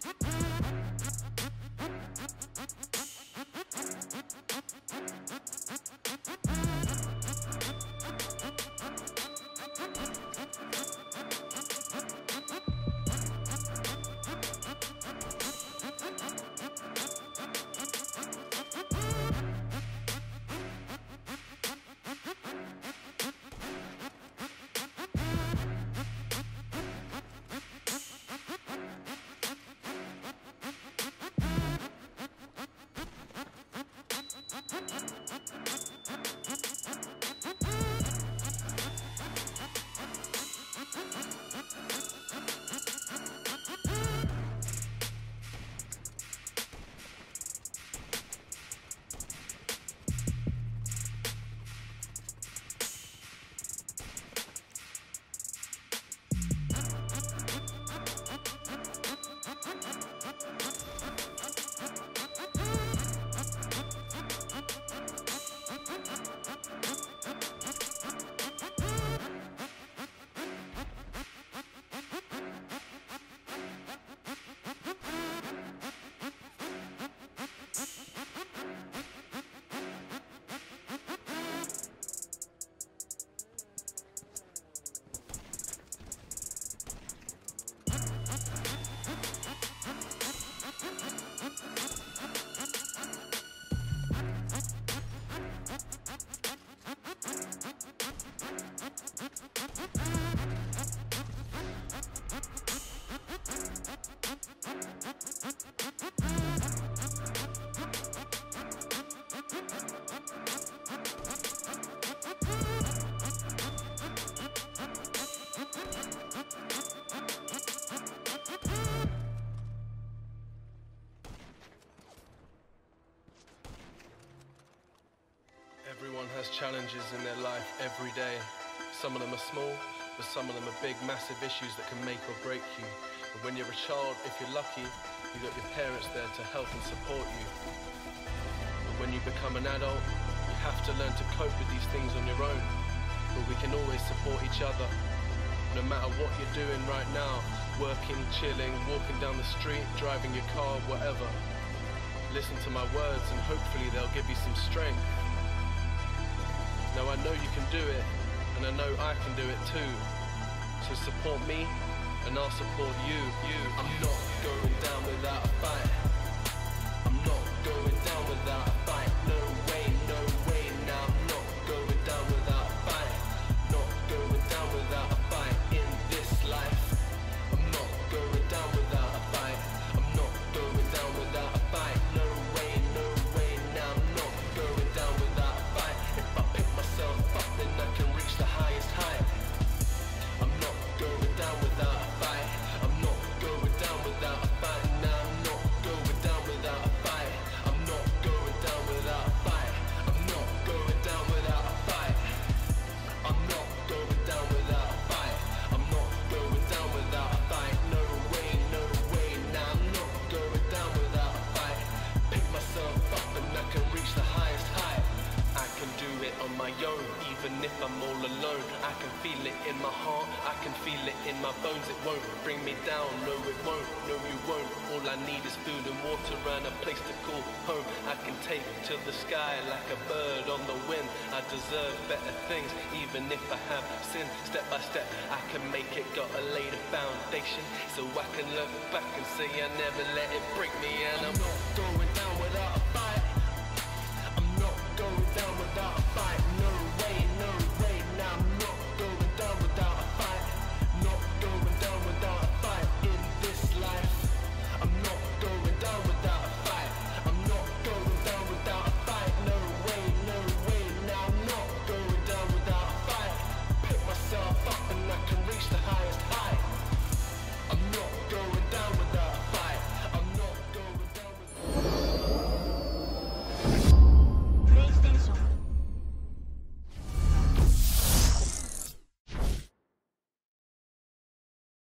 Thank you. Thank you. Thank challenges in their life every day. Some of them are small, but some of them are big, massive issues that can make or break you. But when you're a child, if you're lucky, you've got your parents there to help and support you. But when you become an adult, you have to learn to cope with these things on your own. But we can always support each other. No matter what you're doing right now, working, chilling, walking down the street, driving your car, whatever. Listen to my words and hopefully they'll give you some strength. Now I know you can do it, and I know I can do it too. So support me, and I'll support you. You. I'm not going down without a fight. My heart, I can feel it in my bones. It won't bring me down, no, it won't, no, you won't. All I need is food and water and a place to call home. I can take to the sky like a bird on the wind. I deserve better things, even if I have sinned. Step by step, I can make it. Gotta lay the foundation so I can look back and say I never let it break me. And I'm not going down without a fight.